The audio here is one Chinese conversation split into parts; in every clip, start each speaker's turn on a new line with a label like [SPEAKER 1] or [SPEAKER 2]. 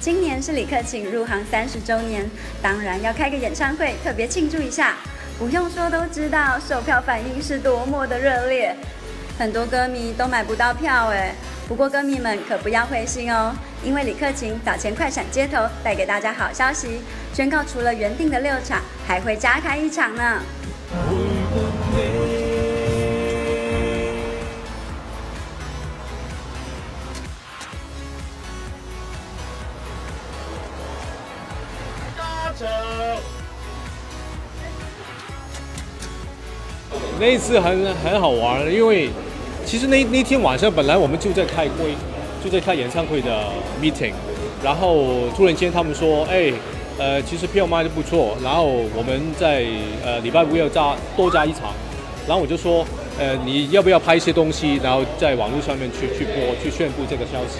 [SPEAKER 1] 今年是李克勤入行三十周年，当然要开个演唱会，特别庆祝一下。不用说都知道，售票反应是多么的热烈，很多歌迷都买不到票哎。不过歌迷们可不要灰心哦，因为李克勤早前快闪街头带给大家好消息，宣告除了原定的六场，还会加开一场呢。
[SPEAKER 2] 那一次很很好玩，因为其实那那天晚上本来我们就在开会，就在开演唱会的 meeting，然后突然间他们说，哎，呃，其实票卖的不错，然后我们在呃礼拜五要加多加一场，然后我就说，呃，你要不要拍一些东西，然后在网络上面去去播，去宣布这个消息，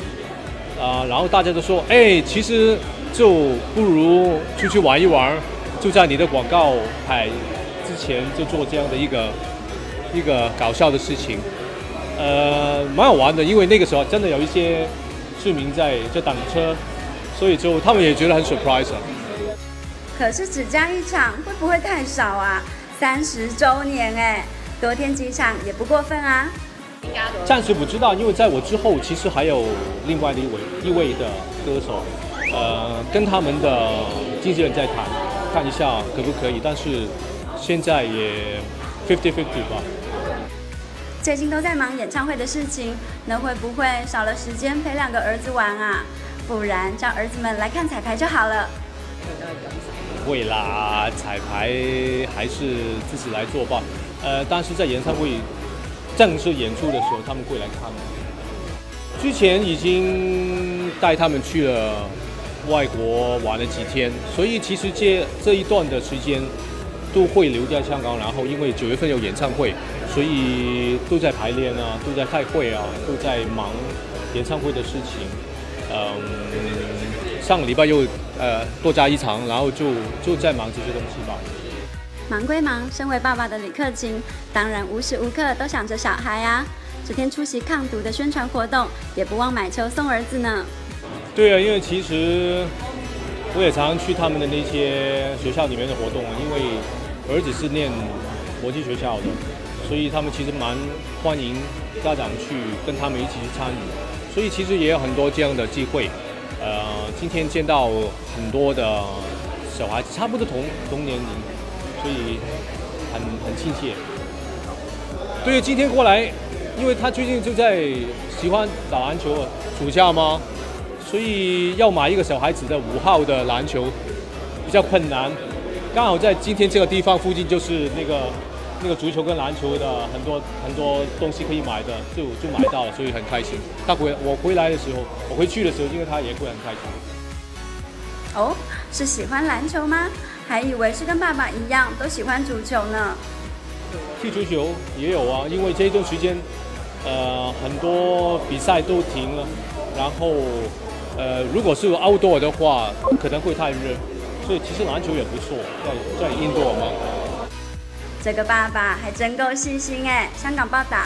[SPEAKER 2] 啊，然后大家都说，哎，其实就不如出去玩一玩，就在你的广告牌之前就做这样的一个一个搞笑的事情，呃，蛮好玩的，因为那个时候真的有一些市民在在等车，所以就他们也觉得很 surprise。
[SPEAKER 1] 可是只加一场会不会太少啊？三十周年哎，多添几场也不过分啊。
[SPEAKER 2] 暂时不知道，因为在我之后其实还有另外的一位一位的歌手，呃，跟他们的经纪人在谈，看一下可不可以，但是。现在也 fifty fifty 吧。
[SPEAKER 1] 最近都在忙演唱会的事情，那会不会少了时间陪两个儿子玩啊？不然叫儿子们来看彩排就好了。
[SPEAKER 2] 不会啦，彩排还是自己来做吧。呃，但是在演唱会正式演出的时候，他们会来看。之前已经带他们去了外国玩了几天，所以其实这这一段的时间。都会留在香港，然后因为九月份有演唱会，所以都在排练啊，都在开会啊，都在忙演唱会的事情。嗯，上个礼拜又呃多加一场，然后就就在忙这些东西吧。
[SPEAKER 1] 忙归忙，身为爸爸的李克勤，当然无时无刻都想着小孩啊。昨天出席抗毒的宣传活动，也不忘买球送儿子呢。
[SPEAKER 2] 对啊，因为其实我也常常去他们的那些学校里面的活动啊，因为。儿子是念国际学校的，所以他们其实蛮欢迎家长去跟他们一起去参与，所以其实也有很多这样的机会。呃，今天见到很多的小孩子，差不多同同年龄，所以很很亲切。对，今天过来，因为他最近就在喜欢打篮球，暑假吗？所以要买一个小孩子的五号的篮球比较困难。刚好在今天这个地方附近，就是那个那个足球跟篮球的很多很多东西可以买的，就就买到了，所以很开心。他回我回来的时候，我回去的时候，因为他也会很开心。
[SPEAKER 1] 哦，是喜欢篮球吗？还以为是跟爸爸一样都喜欢足球呢。
[SPEAKER 2] 踢足球也有啊，因为这一段时间，呃，很多比赛都停了，然后呃，如果是 outdoor 的话，可能会太热。所以其实篮球也不错，在在印度嘛。
[SPEAKER 1] 这个爸爸还真够细心哎！香港报道。